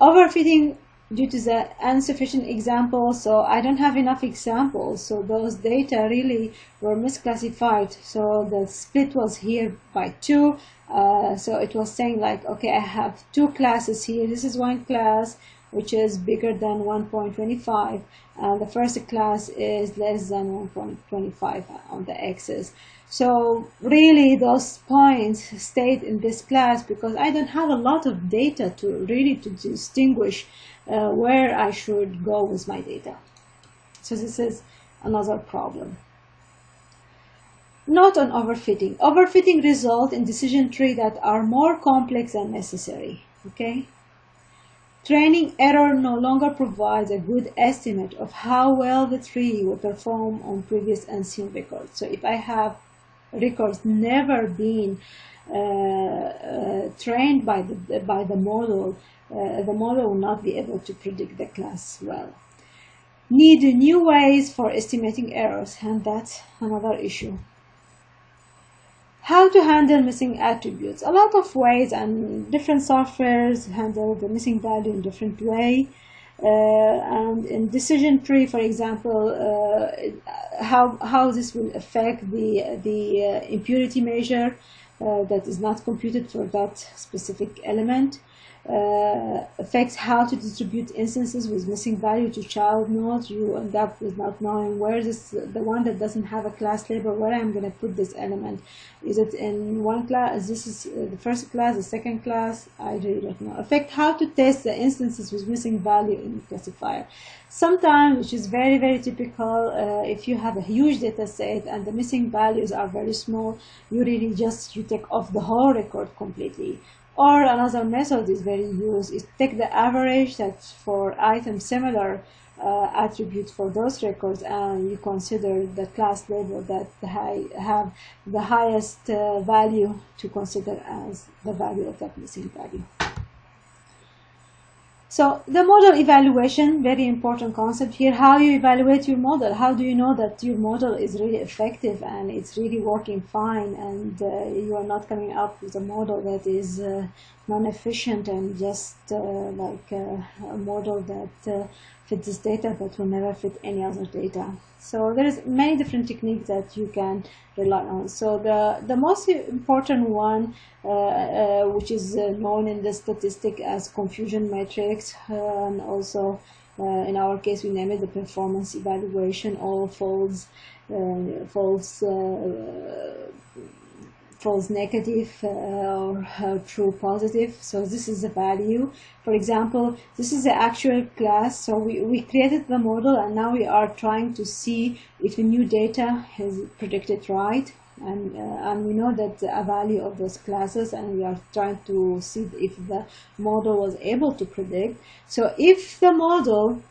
overfitting due to the insufficient examples so I don't have enough examples. So those data really were misclassified. So the split was here by two. Uh, so it was saying like okay I have two classes here. This is one class which is bigger than 1.25 and the first class is less than 1.25 on the axis so really those points stayed in this class because I don't have a lot of data to really to distinguish uh, where I should go with my data. So this is another problem. Not on overfitting. Overfitting result in decision tree that are more complex than necessary. Okay. Training error no longer provides a good estimate of how well the tree will perform on previous unseen records. So if I have records never been uh, uh, trained by the by the model, uh, the model will not be able to predict the class well. Need new ways for estimating errors, and that's another issue. How to handle missing attributes? A lot of ways, and different softwares handle the missing value in different way. Uh, and in decision tree, for example, uh, how how this will affect the the uh, impurity measure that is not computed for that specific element uh, affects how to distribute instances with missing value to child nodes. You end up with not knowing where this, the one that doesn't have a class label, where I'm going to put this element. Is it in one class? This is uh, the first class, the second class? I really don't know. Affect how to test the instances with missing value in the classifier. Sometimes, which is very, very typical, uh, if you have a huge data set and the missing values are very small, you really just, you take off the whole record completely or another method is very used is take the average that's for items similar uh, attributes for those records and you consider the class label that have the highest uh, value to consider as the value of that missing value. So the model evaluation, very important concept here. How you evaluate your model? How do you know that your model is really effective and it's really working fine and uh, you are not coming up with a model that is uh, non-efficient and just uh, like uh, a model that uh, fit this data, but will never fit any other data. So there is many different techniques that you can rely on. So the, the most important one, uh, uh, which is uh, known in the statistic as confusion matrix, uh, and also uh, in our case we name it the performance evaluation or false, uh, false false negative uh, or uh, true positive. So this is the value. For example, this is the actual class. So we, we created the model and now we are trying to see if the new data is predicted right. And, uh, and we know that a value of those classes and we are trying to see if the model was able to predict. So if the model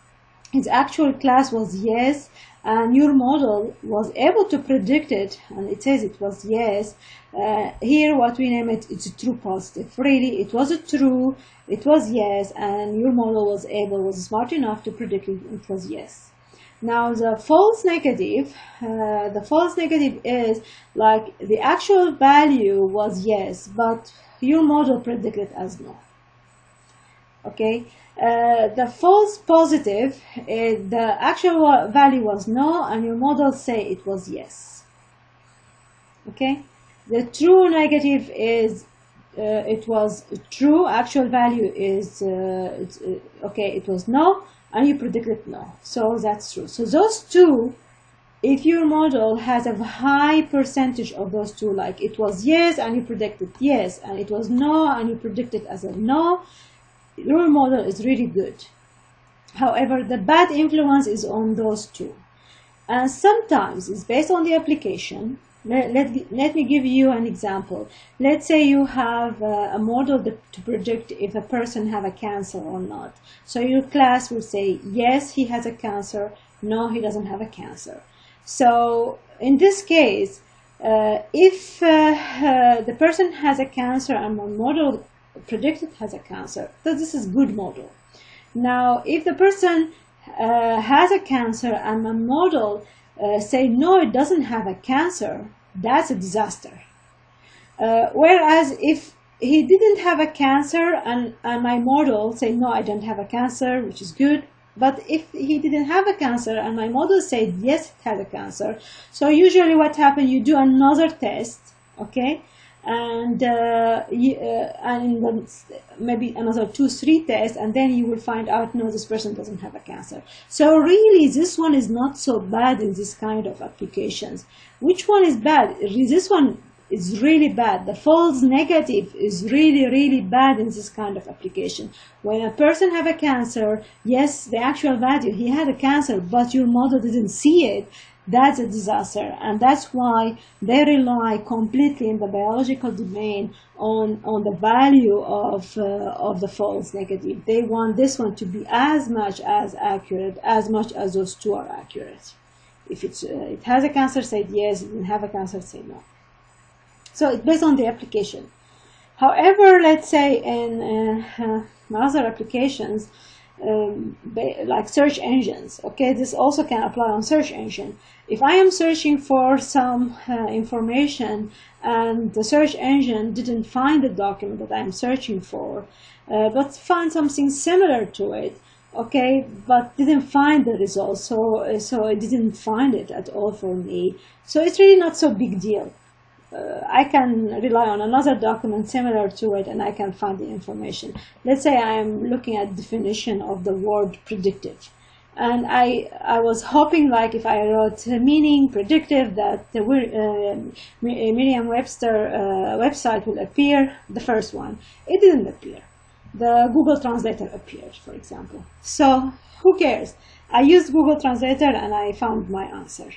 its actual class was yes and your model was able to predict it and it says it was yes. Uh, here what we name it it's a true positive. Really it was a true it was yes and your model was able was smart enough to predict it, it was yes. Now the false negative uh, the false negative is like the actual value was yes but your model predicted as no. Okay uh, the false positive, uh, the actual value was no, and your model say it was yes. Okay, the true negative is uh, it was true. Actual value is uh, uh, okay. It was no, and you predicted no. So that's true. So those two, if your model has a high percentage of those two, like it was yes and you predicted yes, and it was no and you predicted as a no, your model is really good. However, the bad influence is on those two. And sometimes it's based on the application. Let, let, let me give you an example. Let's say you have a, a model that, to predict if a person have a cancer or not. So your class will say, yes, he has a cancer. No, he doesn't have a cancer. So in this case, uh, if uh, uh, the person has a cancer and my model predicted has a cancer. So this is good model. Now, if the person uh, has a cancer and a model uh, say no, it doesn't have a cancer, that's a disaster. Uh, whereas if he didn't have a cancer and, and my model say no, I don't have a cancer, which is good. But if he didn't have a cancer and my model said yes, it has a cancer, so usually what happens, you do another test, okay? And uh, uh, and maybe another two three tests and then you will find out no this person doesn't have a cancer. So really this one is not so bad in this kind of applications. Which one is bad? This one is really bad. The false negative is really really bad in this kind of application. When a person have a cancer yes the actual value he had a cancer but your model didn't see it that's a disaster. And that's why they rely completely in the biological domain on on the value of uh, of the false negative. They want this one to be as much as accurate as much as those two are accurate. If it's uh, it has a cancer say yes. If it didn't have a cancer say no. So it's based on the application. However let's say in uh, other applications um, like search engines. Okay, this also can apply on search engine. If I am searching for some uh, information and the search engine didn't find the document that I'm searching for, uh, but found something similar to it, okay, but didn't find the result, so so it didn't find it at all for me. So it's really not so big deal uh, I can rely on another document similar to it and I can find the information. Let's say I am looking at definition of the word predictive. And I, I was hoping like if I wrote meaning predictive that the uh, Merriam-Webster uh, website will appear, the first one. It didn't appear. The Google Translator appeared, for example. So who cares? I used Google Translator and I found my answer.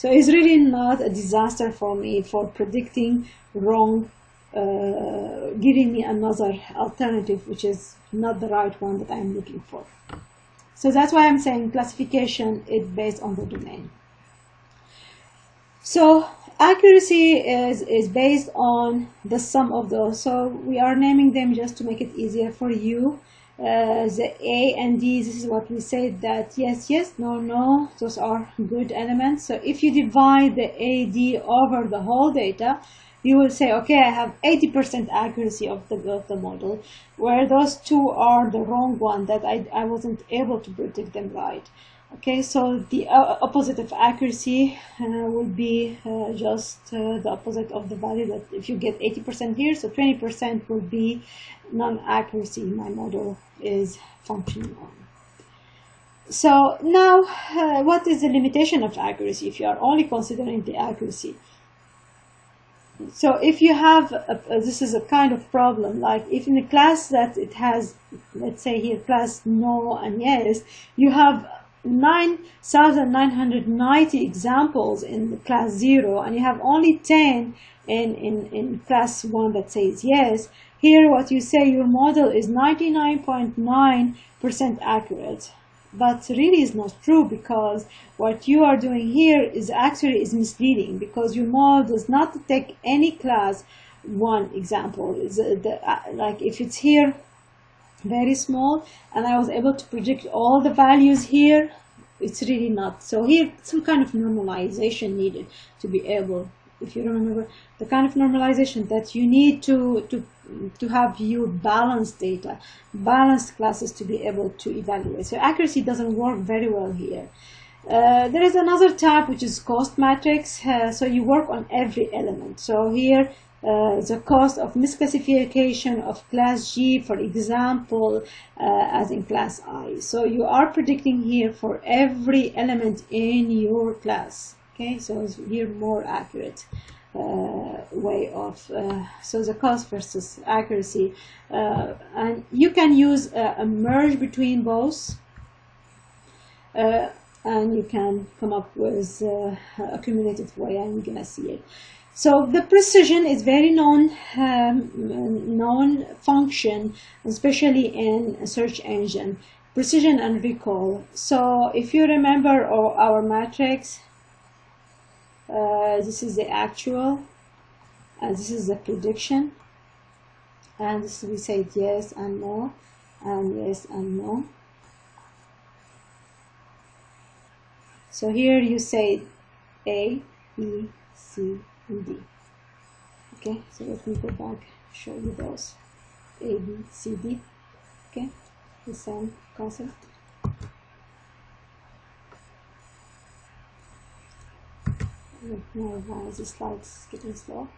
So it's really not a disaster for me for predicting wrong, uh, giving me another alternative which is not the right one that I'm looking for. So that's why I'm saying classification is based on the domain. So accuracy is, is based on the sum of those. So we are naming them just to make it easier for you. Uh, the A and D, this is what we said that yes, yes, no, no, those are good elements. So if you divide the A, D over the whole data, you will say, okay, I have 80% accuracy of the, of the model, where those two are the wrong one that I, I wasn't able to predict them right. Okay, so the uh, opposite of accuracy uh, will be uh, just uh, the opposite of the value that if you get 80% here, so 20% will be non-accuracy my model is functioning on. So now, uh, what is the limitation of accuracy if you are only considering the accuracy? So if you have, a, this is a kind of problem, like if in a class that it has, let's say here class no and yes, you have 9,990 examples in class 0 and you have only 10 in, in, in class 1 that says yes, here what you say your model is 99.9% accurate. But really is not true because what you are doing here is actually is misleading because your model does not take any class one example. Is the, uh, like if it's here very small and I was able to predict all the values here. It's really not so here some kind of normalization needed to be able if you remember the kind of normalization that you need to to to have your balanced data balanced classes to be able to evaluate. So accuracy doesn't work very well here. Uh, there is another type which is cost matrix uh, so you work on every element. So here uh, the cost of misclassification of class G, for example, uh, as in class I. So you are predicting here for every element in your class. Okay, so here more accurate uh, way of uh, so the cost versus accuracy, uh, and you can use a merge between both. and you can come up with a cumulative way, and you're gonna see it. So the precision is very known um, known function, especially in search engine. Precision and recall. So if you remember our, matrix, uh, this is the actual, and this is the prediction, and we say yes and no, and yes and no. So here you say A, B, C, D. Okay, so let me go back, show you those A, B, C, D. Okay, the same concept. Now why is the slides getting slow?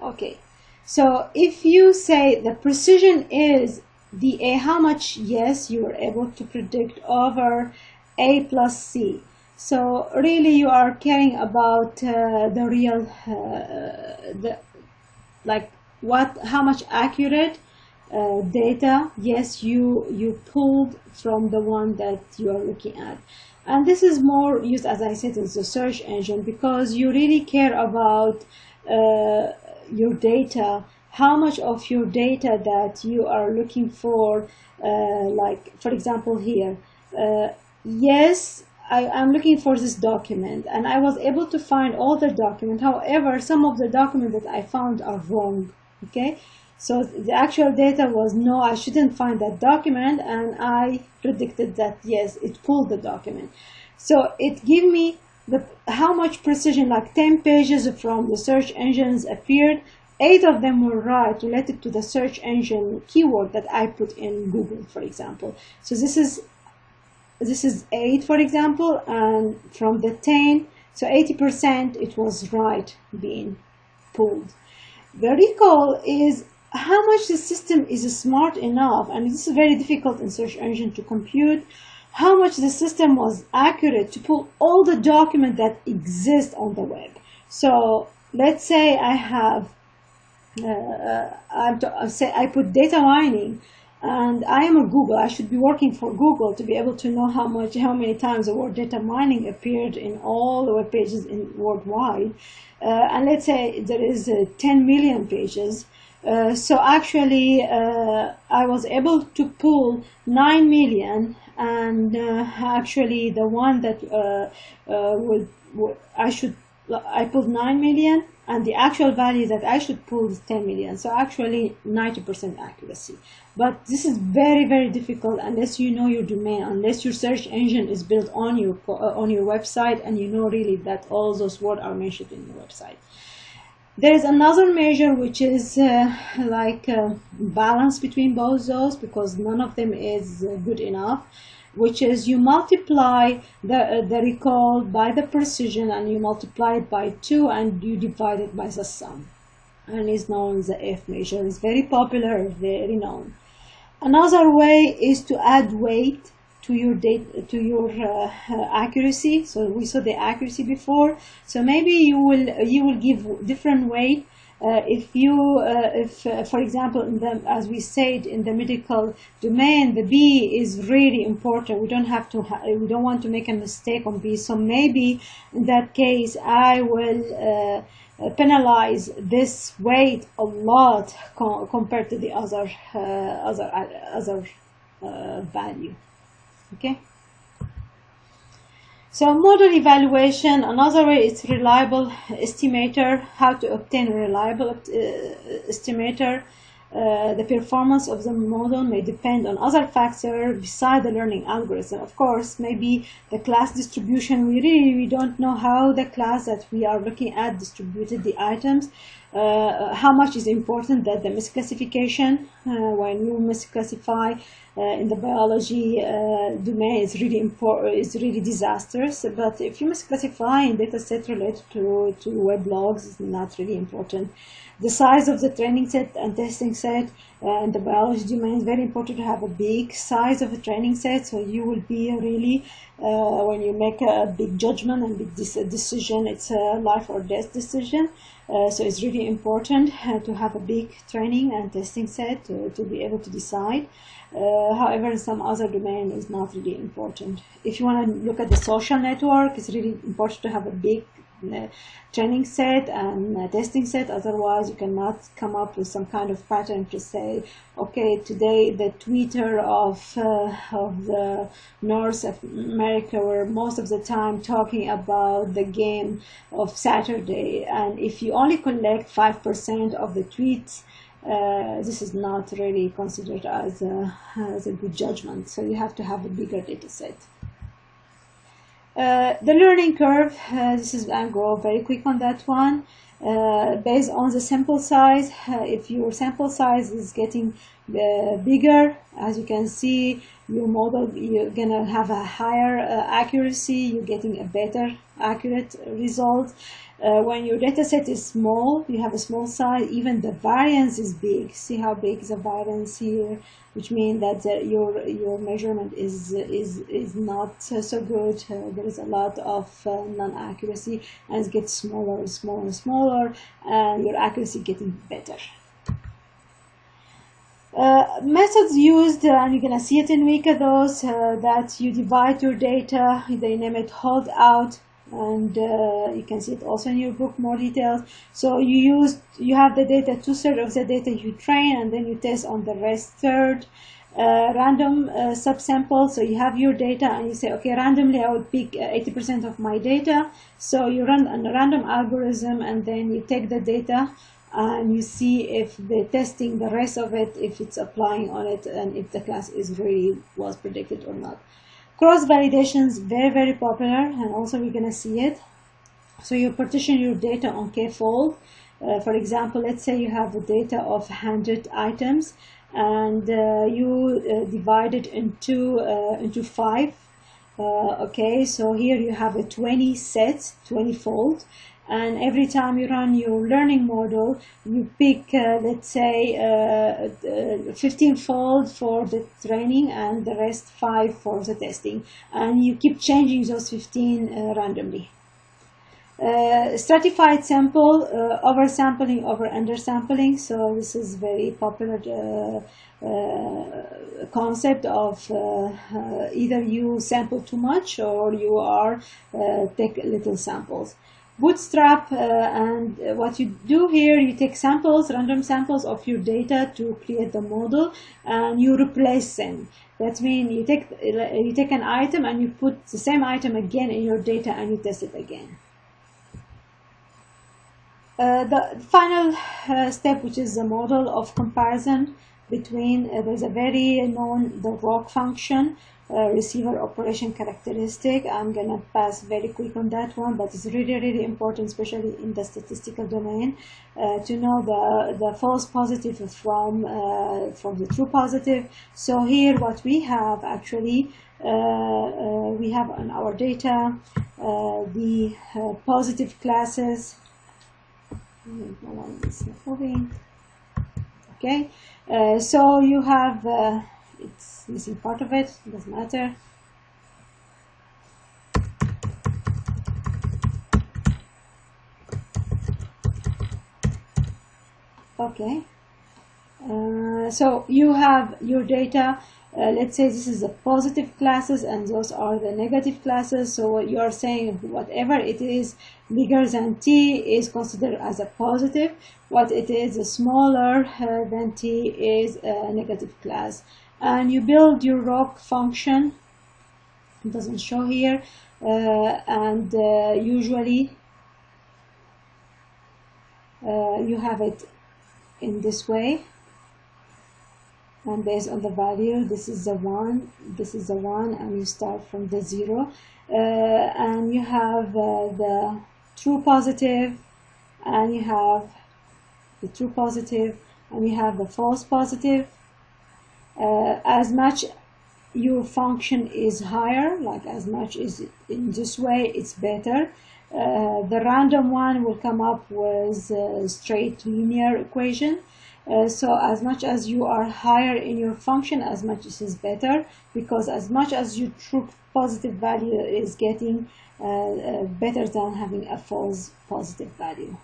Okay, so if you say the precision is the A, how much yes you are able to predict over A plus C. So really, you are caring about uh, the real, uh, the like what, how much accurate uh, data. Yes, you you pulled from the one that you are looking at, and this is more used, as I said, as a search engine because you really care about uh, your data. How much of your data that you are looking for, uh, like for example here, uh, yes I, am looking for this document and I was able to find all the document. However, some of the documents that I found are wrong. Okay. So the actual data was no, I shouldn't find that document and I predicted that yes, it pulled the document. So it gave me the how much precision, like 10 pages from the search engines appeared. Eight of them were right related to the search engine keyword that I put in Google, for example. So this is this is 8 for example and from the 10 so 80% it was right being pulled. The recall is how much the system is smart enough and this is very difficult in search engine to compute how much the system was accurate to pull all the document that exist on the web. So let's say I have uh, I, say I put data mining and I am a Google. I should be working for Google to be able to know how much, how many times the word data mining appeared in all the web pages in worldwide. Uh, and let's say there is uh, 10 million pages. Uh, so actually, uh, I was able to pull 9 million, and uh, actually the one that uh, would, would I should I pulled 9 million and the actual value that I should pull is 10 million. So actually 90% accuracy. But this is very, very difficult unless you know your domain, unless your search engine is built on your, uh, on your website and you know really that all those words are mentioned in your website. There is another measure which is uh, like uh, balance between both those because none of them is uh, good enough which is you multiply the, uh, the recall by the precision and you multiply it by 2 and you divide it by the sum and is known as the F measure. It's very popular, very known. Another way is to add weight to your date to your uh, accuracy. So we saw the accuracy before. So maybe you will you will give different weight uh, Uh, if you, uh, if, uh, for example, the, as we said in the medical domain, the B is really important. We don't have to, we don't want to make a mistake on B. So maybe in that case, I will uh, penalize this weight a lot co compared to the other, uh, other, other value. Okay. So model evaluation, another way is reliable estimator, how to obtain a reliable uh, estimator. Uh, the performance of the model may depend on other factors beside the learning algorithm. Of course, maybe the class distribution, we really we don't know how the class that we are looking at distributed the items. Uh, how much is important that the misclassification, uh, when you misclassify uh, in the biology uh, domain is really important, is really disastrous. But if you misclassify in data set related to, to weblogs, it's not really important. The size of the training set and testing set uh, in the biology domain is very important to have a big size of a training set. So you will be really, uh, when you make a big judgment and big decision, it's a life or death decision. Uh, so it's really important uh, to have a big training and testing set to, to be able to decide. Uh, however, in some other domain is not really important. If you want to look at the social network, it's really important to have a big uh, training set and testing set. Otherwise you cannot come up with some kind of pattern to say okay today the twitter of uh, of the north america were most of the time talking about the game of saturday. And if you only collect 5% of the tweets uh, this is not really considered as a, as a good judgment. So you have to have a bigger data set uh, the learning curve, uh, this is, I'll go very quick on that one. Uh, based on the sample size, uh, if your sample size is getting uh, bigger, as you can see, your model, you're gonna have a higher accuracy, you're getting a better accurate result. when your data set is small, you have a small size, even the variance is big. See how big is the variance here? which means that the, your your measurement is is is not so good. Uh, there is a lot of uh, non-accuracy, and it gets smaller and smaller and smaller, and your accuracy getting better. Uh, methods used, uh, and you're gonna see it in Wikidose, uh, that you divide your data, they name it hold out, and uh, you can see it also in your book more details. So you use you have the data two thirds of the data you train and then you test on the rest third uh, random uh, subsample so you have your data and you say okay randomly I would pick 80% uh, of my data. So you run a random algorithm and then you take the data and you see if the testing the rest of it if it's applying on it and if the class is really was predicted or not Cross validation is very, very popular and also we're going to see it. So you partition your data on k-fold. Uh, for example, let's say you have the data of 100 items and uh, you uh, divide it into, uh, into five. Uh, okay, so here you have a 20 sets, 20 fold and every time you run your learning model you pick uh, let's say uh, uh, 15 fold for the training and the rest 5 for the testing. And you keep changing those 15 uh, randomly. Uh, stratified sample uh, over sampling over under sampling so this is very popular concept of either you sample too much or you are take little samples Bootstrap uh, and what you do here, you take samples, random samples of your data to create the model and you replace them. That means you take, you take an item and you put the same item again in your data and you test it again. Uh, the final uh, step, which is the model of comparison, between uh, there's a very known the ROC function uh, receiver operation characteristic. I'm gonna pass very quick on that one but it's really really important especially in the statistical domain uh, to know the the false positive from uh, from the true positive. So here what we have actually uh, uh, we have on our data the positive classes. Okay so you have it's missing part of it doesn't matter. Okay. Uh, so you have your data. Uh, let's say this is the positive classes and those are the negative classes. So you are saying whatever it is bigger than t is considered as a positive. What it is smaller uh, than t is a negative class and you build your ROC function it doesn't show here uh, and uh, usually uh, you have it in this way. And based on the value this is the one this is the one and you start from the zero. Uh, and you have uh, the true positive and you have the true positive and you have the false positive uh, as much your function is higher like as much is in this way it's better. Uh, the random one will come up with a straight linear equation. Uh, so as much as you are higher in your function as much as is better because as much as your true positive value is getting uh, uh, better than having a false positive value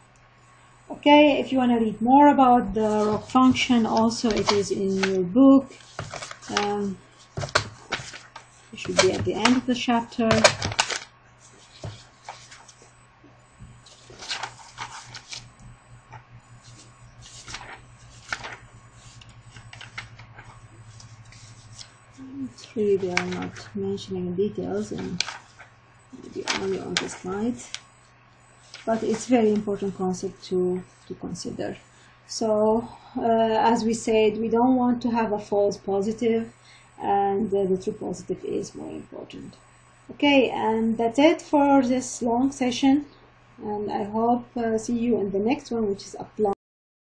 okay if you want to read more about the ROC function also it is in your book. Um, it should be at the end of the chapter. Really, they are not mentioning details and maybe only on the slide but it's very important concept to to consider. So uh, as we said we don't want to have a false positive and uh, the true positive is more important. Okay and that's it for this long session and I hope uh, see you in the next one which is apply